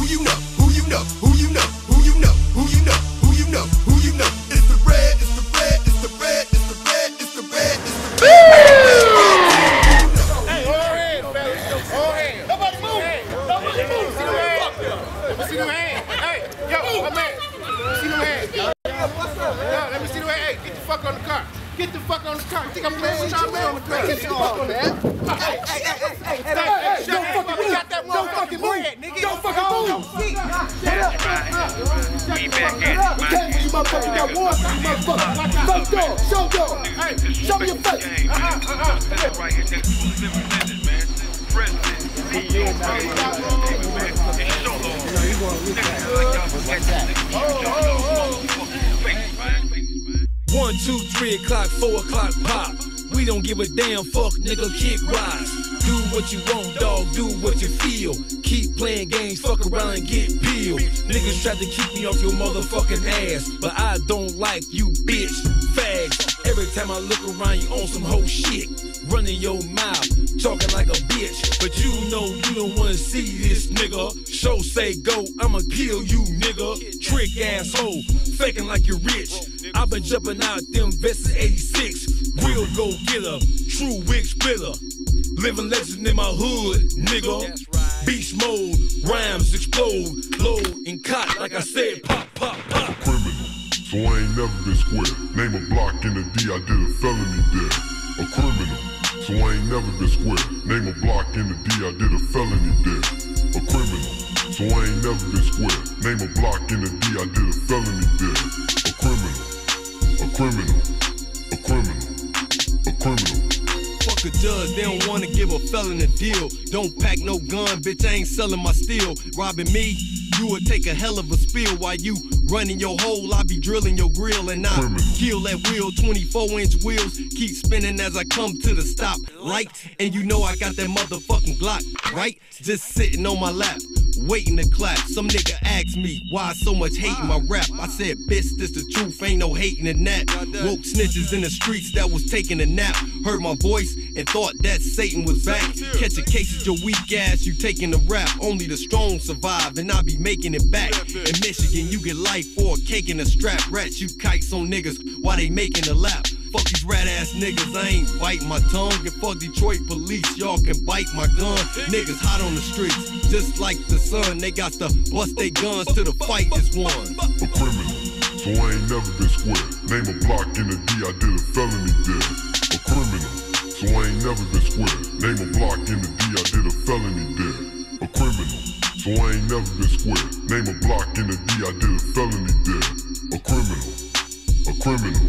you know? Who you know? Who you know? Who you know? Who you know? Who you know? Who you know? It's the red, it's the red, it's the red, it's the red, it's the red, it's the red. Hey, all hands, fellas. All hands. Nobody move. Nobody move. See them hands. Let me see them hands. Hey, yo, my man. Let me see them hands. Yo, let me see them hands. Hey, get the fuck on the car. Get the fuck on the car. You think I'm playing with y'all, man? Get the fuck on the car. Hey, hey, motherfuckers got war, you motherfuckers. First door, show door. Hey, show your face. That. One, two, three o'clock, four o'clock pop. We don't give a damn fuck, nigga, kick rocks. Do what you want, dog, do what you feel. Keep playing games, fuck around and get peeled. Niggas try to keep me off your motherfucking ass, but I don't like you, bitch. Fags. Every time I look around, you on some whole shit. Running your mouth, talking like a bitch. But you know you don't wanna see this nigga. Show say go, I'ma kill you, nigga. Trick asshole, faking like you're rich. I've been jumping out them vests in 86. Real go getter, true wig splitter. Living legend in my hood, nigga. Beast mode, rhymes explode, load and cot, like I said, pop, pop, pop. criminal, so I ain't never been square. Name a block in the D, I did a felony there. A criminal, so I ain't never been square. Name a block in the D, I did a felony there. A criminal, so I ain't never been square. Name a block in the D, I did A judge, they don't wanna give a felon a deal. Don't pack no gun, bitch, I ain't selling my steel. Robbing me, you would take a hell of a spill while you running your hole. I be drilling your grill and I kill that wheel. 24 inch wheels keep spinning as I come to the stop. Light, and you know I got that motherfucking Glock, right? Just sitting on my lap. Waiting to clap. Some nigga asked me why so much hate in my rap. I said, bitch, this the truth, ain't no hating in that. Woke snitches in the streets that was taking a nap. Heard my voice and thought that Satan was back. Catching cases, your weak ass, you taking the rap. Only the strong survive, and I be making it back. In Michigan, you get life for a cake and a strap. Rats, you kites on niggas while they making a lap. Fuck these rat ass niggas, I ain't bite my tongue. And fuck Detroit police, y'all can bite my gun. Niggas hot on the streets, just like the sun. They got to bust they guns till the fight is won. a criminal, so I ain't never been square. Name a block in the D, I did a felony there. A criminal, so I ain't never been square. Name a block in the D, I did a felony there. A criminal, so I ain't never been square. Name a block in the D, I did a felony there. A criminal, a criminal.